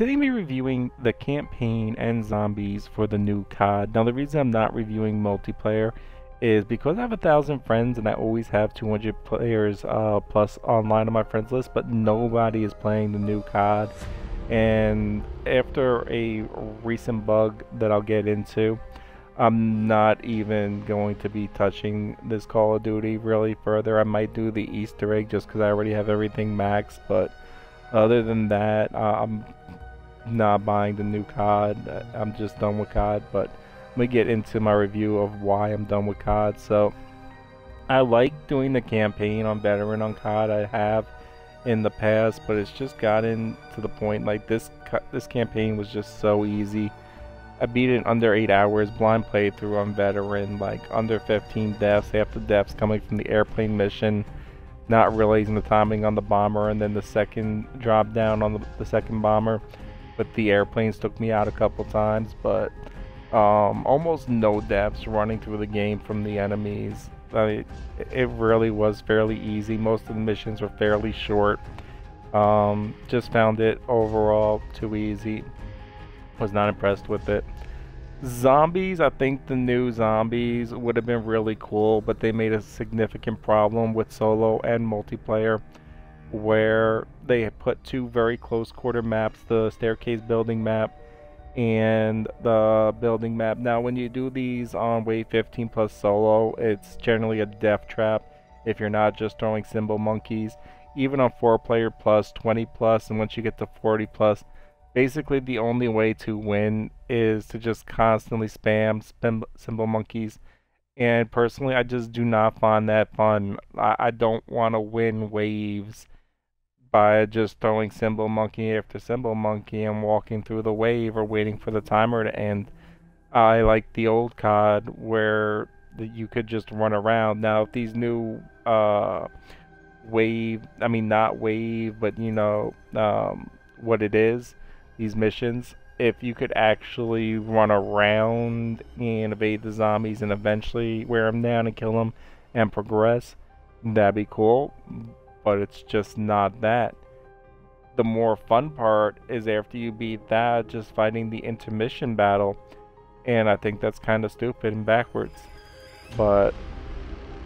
today I'm reviewing the campaign and zombies for the new COD. Now the reason I'm not reviewing multiplayer is because I have a thousand friends and I always have 200 players uh, plus online on my friends list, but nobody is playing the new COD. And after a recent bug that I'll get into, I'm not even going to be touching this Call of Duty really further. I might do the Easter egg just because I already have everything maxed, but other than that, uh, I'm not buying the new COD. I'm just done with COD, but let me get into my review of why I'm done with COD. So, I like doing the campaign on Veteran on COD. I have in the past, but it's just gotten to the point like this. This campaign was just so easy. I beat it in under eight hours. Blind playthrough on Veteran, like under 15 deaths. Half the deaths coming from the airplane mission, not realizing the timing on the bomber, and then the second drop down on the, the second bomber. But the airplanes took me out a couple times, but um, almost no deaths running through the game from the enemies. I mean, it really was fairly easy. Most of the missions were fairly short. Um, just found it overall too easy. Was not impressed with it. Zombies, I think the new zombies would have been really cool, but they made a significant problem with solo and multiplayer where they put two very close quarter maps the staircase building map and the building map. Now, when you do these on Wave 15 plus solo, it's generally a death trap if you're not just throwing cymbal monkeys. Even on 4 player plus, 20 plus, and once you get to 40 plus, basically the only way to win is to just constantly spam cymbal monkeys. And personally, I just do not find that fun. I, I don't want to win waves by just throwing cymbal monkey after cymbal monkey and walking through the wave or waiting for the timer to end. I like the old COD where you could just run around. Now, if these new uh, wave, I mean, not wave, but you know um, what it is, these missions, if you could actually run around and evade the zombies and eventually wear them down and kill them and progress, that'd be cool but it's just not that. The more fun part is after you beat that, just fighting the intermission battle. And I think that's kind of stupid and backwards. But,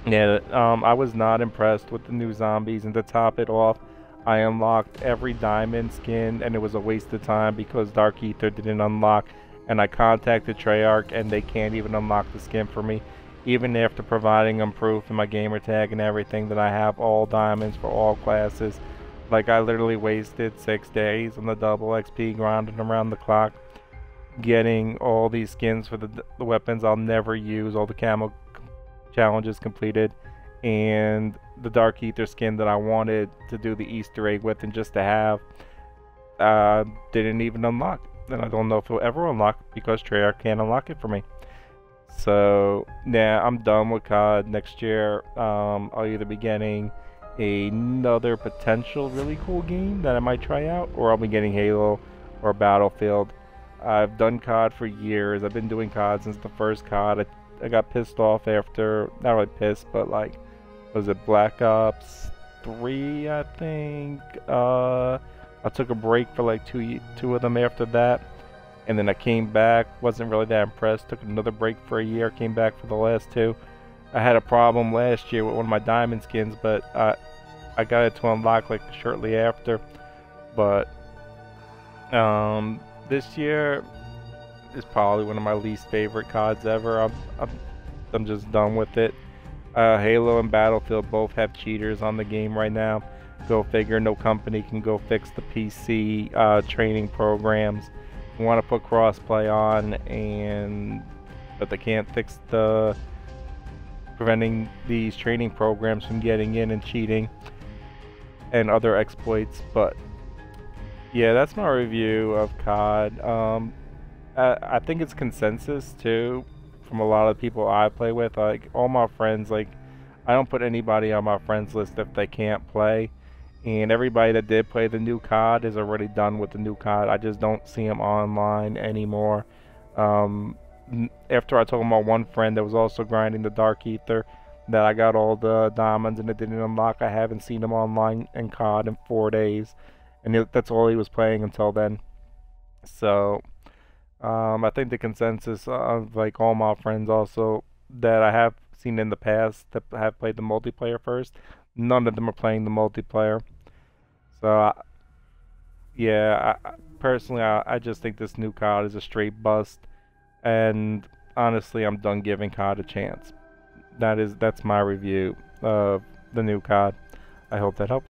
yeah, um, I was not impressed with the new zombies. And to top it off, I unlocked every diamond skin, and it was a waste of time because Dark Ether didn't unlock. And I contacted Treyarch, and they can't even unlock the skin for me even after providing them proof in my gamer tag and everything that I have all diamonds for all classes. Like I literally wasted six days on the double XP grinding around the clock, getting all these skins for the, the weapons I'll never use, all the camo challenges completed, and the Dark Ether skin that I wanted to do the Easter egg with and just to have, uh, didn't even unlock. And I don't know if it'll ever unlock because Treyarch can't unlock it for me. So yeah, I'm done with COD. Next year, um, I'll either be getting another potential really cool game that I might try out, or I'll be getting Halo or Battlefield. I've done COD for years. I've been doing COD since the first COD. I, I got pissed off after, not really pissed, but like, was it Black Ops 3, I think? Uh, I took a break for like two, two of them after that and then I came back, wasn't really that impressed, took another break for a year, came back for the last two. I had a problem last year with one of my diamond skins, but I, I got it to unlock like shortly after. But um, this year is probably one of my least favorite CODs ever. I'm, I'm, I'm just done with it. Uh, Halo and Battlefield both have cheaters on the game right now. Go figure, no company can go fix the PC uh, training programs want to put crossplay on, and but they can't fix the preventing these training programs from getting in and cheating and other exploits. But yeah, that's my review of COD. Um, I, I think it's consensus too from a lot of people I play with. Like all my friends, like I don't put anybody on my friends list if they can't play and everybody that did play the new COD is already done with the new COD. I just don't see them online anymore. Um, after I told my one friend that was also grinding the Dark Ether that I got all the diamonds and it didn't unlock, I haven't seen him online in COD in four days, and that's all he was playing until then. So, um, I think the consensus of like all my friends also that I have seen in the past that have played the multiplayer first, none of them are playing the multiplayer. So, I, yeah, I, personally, I, I just think this new COD is a straight bust, and honestly, I'm done giving COD a chance. That is that's my review of the new COD. I hope that helps.